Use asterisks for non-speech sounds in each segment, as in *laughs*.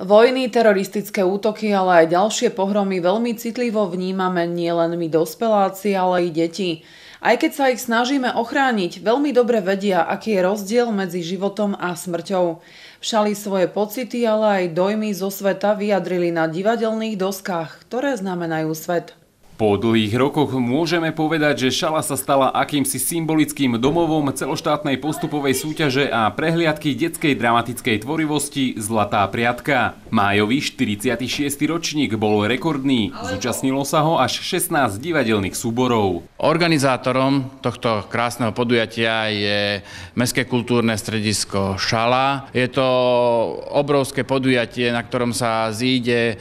Vojny, teroristické útoky, ale aj ďalšie pohromy veľmi citlivo vnímame nielen my dospeláci, ale i deti. Aj keď sa ich snažíme ochrániť, veľmi dobre vedia, aký je rozdiel medzi životom a smrťou. Všali svoje pocity, ale aj dojmy zo sveta vyjadrili na divadelných doskách, ktoré znamenajú svet. Po dlhých rokoch môžeme povedať, že Šala sa stala akýmsi symbolickým domovom celoštátnej postupovej súťaže a prehliadky detskej dramatickej tvorivosti Zlatá priatka. Májový 46. ročník bol rekordný, zúčastnilo sa ho až 16 divadelných súborov. Organizátorom tohto krásneho podujatia je Mestské kultúrne stredisko Šala. Je to obrovské podujatie, na ktorom sa zíde e,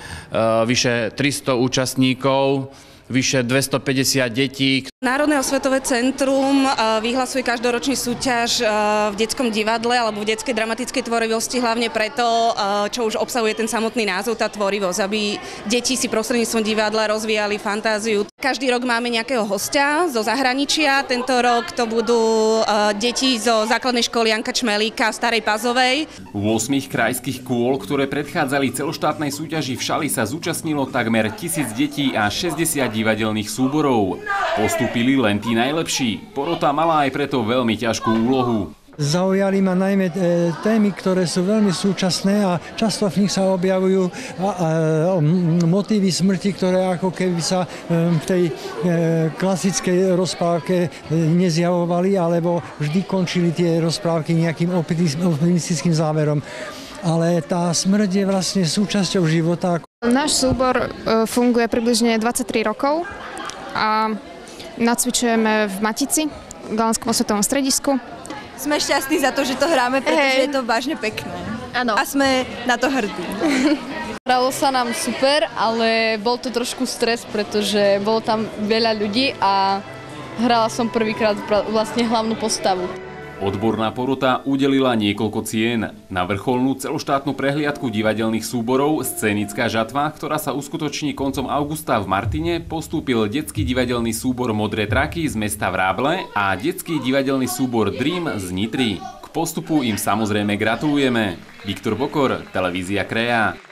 vyše 300 účastníkov vyše 250 detí. Národné osvetové centrum e, vyhlasuje každoročný súťaž e, v detskom divadle alebo v detskej dramatickej tvorivosti hlavne preto, e, čo už obsahuje ten samotný názov, tá tvorivosť, aby deti si prostredníctvom divadla rozvíjali fantáziu. Každý rok máme nejakého hostia zo zahraničia. Tento rok to budú deti zo základnej školy Janka Čmelíka v Starej Pazovej. V 8 krajských kôl, ktoré predchádzali celoštátnej súťaži v Šali sa zúčastnilo takmer tisíc detí a 60 divadelných súborov. Postúpili len tí najlepší. Porota mala aj preto veľmi ťažkú úlohu. Zaujali ma najmä e, témy, ktoré sú veľmi súčasné a často v nich sa objavujú motívy smrti, ktoré ako keby sa e, v tej e, klasickej rozprávke nezjavovali, alebo vždy končili tie rozprávky nejakým optimistickým záverom ale tá smrť je vlastne súčasťou života. Náš súbor funguje približne 23 rokov a Nacvičujeme v Matici, v Galanskom osvetovom stredisku. Sme šťastní za to, že to hráme, pretože hey. je to vážne pekné. Áno. A sme na to hrdí. *laughs* Hralo sa nám super, ale bol to trošku stres, pretože bolo tam veľa ľudí a hrala som prvýkrát vlastne hlavnú postavu. Odborná porota udelila niekoľko cien. Na vrcholnú celoštátnu prehliadku divadelných súborov Scénická žatva, ktorá sa uskutoční koncom augusta v Martine, postúpil detský divadelný súbor Modré traky z mesta Vráble a detský divadelný súbor Dream z Nitry. K postupu im samozrejme gratulujeme. Viktor Bokor, Televízia Kreja.